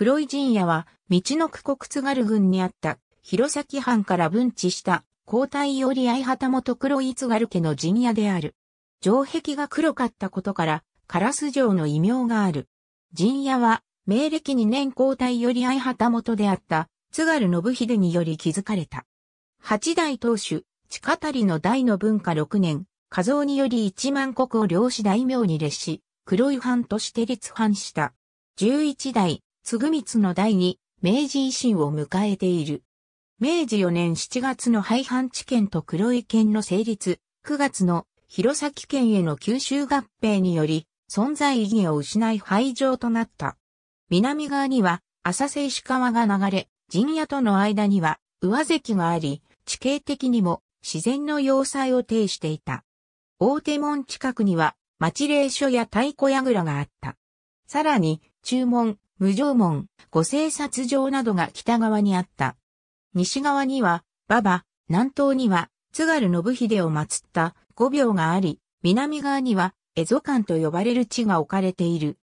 黒い陣屋は、道の区国津軽郡にあった弘前藩から分治した皇太より相旗本黒い津軽家の陣屋である。城壁が黒かったことから、カラス城の異名がある。陣屋は、明暦2年皇太より相旗本であった津軽信秀により築かれた。八代当主、地下りの大の文化6年、加増により一万国を領し大名に列し、黒い藩として立藩した。十一代、嗣光の代に、明治維新を迎えている。明治4年7月の廃藩置県と黒い県の成立、9月の弘前県への九州合併により、存在意義を失い廃城となった。南側には浅瀬石川が流れ、陣屋との間には上関があり、地形的にも自然の要塞を呈していた。大手門近くには町霊所や太鼓櫓があった。さらに、中門、無常門、御生殺場などが北側にあった。西側には、馬場、南東には、津軽信秀を祀った五廟があり、南側には、蝦夷館と呼ばれる地が置かれている。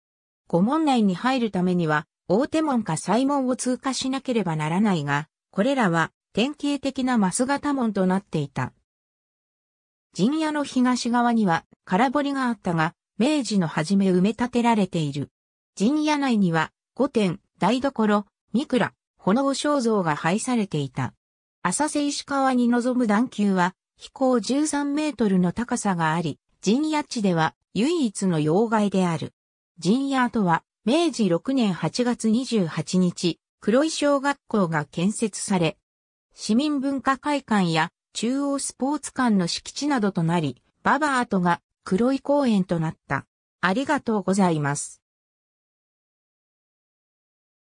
御門内に入るためには、大手門か西門を通過しなければならないが、これらは典型的なマス型門となっていた。陣屋の東側には空堀があったが、明治の初め埋め立てられている。陣屋内には、御殿、台所、三倉、炎肖像が配されていた。浅瀬石川に臨む段丘は、飛行13メートルの高さがあり、陣屋地では唯一の要害である。陣屋とは、明治6年8月28日、黒井小学校が建設され、市民文化会館や中央スポーツ館の敷地などとなり、ババアートが黒井公園となった。ありがとうございます。